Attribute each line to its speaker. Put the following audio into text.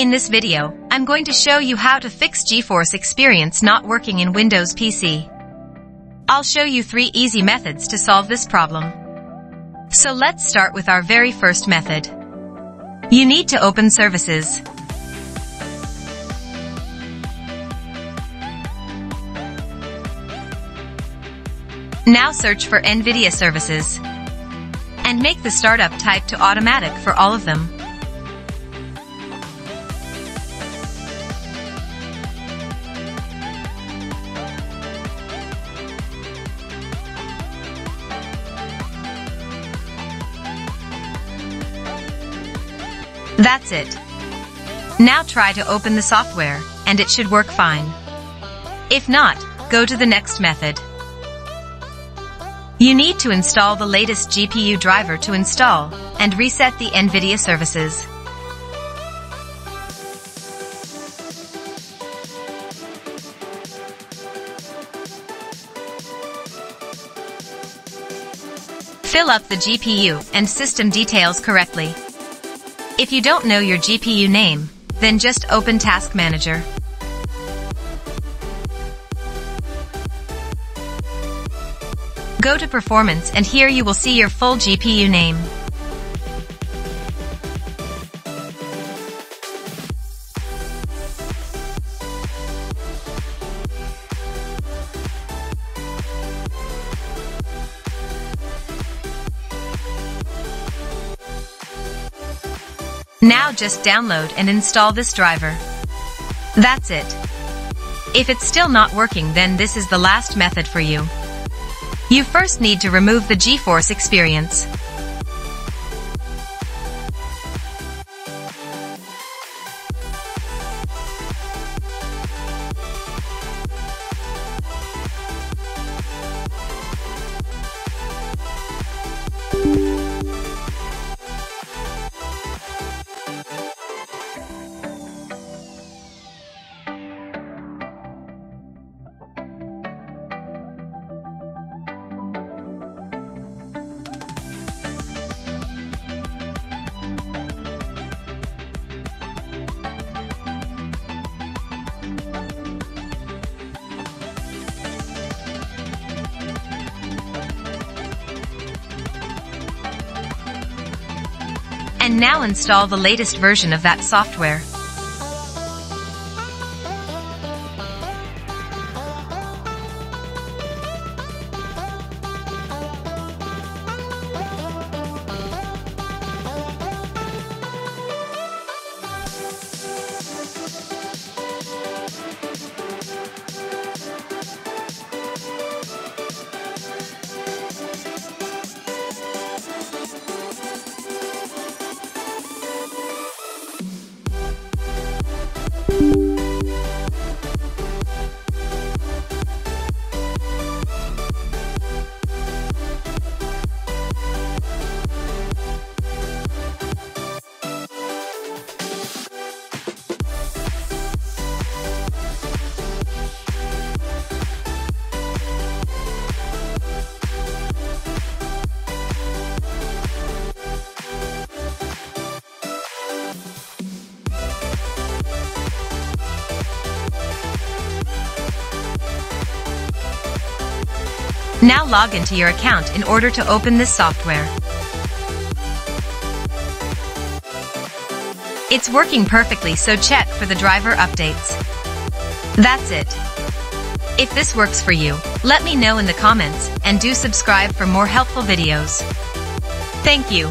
Speaker 1: In this video, I'm going to show you how to fix GeForce Experience not working in Windows PC. I'll show you three easy methods to solve this problem. So let's start with our very first method. You need to open Services. Now search for NVIDIA services. And make the startup type to automatic for all of them. That's it. Now try to open the software, and it should work fine. If not, go to the next method. You need to install the latest GPU driver to install and reset the NVIDIA services. Fill up the GPU and system details correctly. If you don't know your GPU name, then just open Task Manager. Go to Performance and here you will see your full GPU name. Now just download and install this driver. That's it. If it's still not working then this is the last method for you. You first need to remove the GeForce experience. And now install the latest version of that software. Now log into your account in order to open this software. It's working perfectly so check for the driver updates. That's it. If this works for you, let me know in the comments and do subscribe for more helpful videos. Thank you.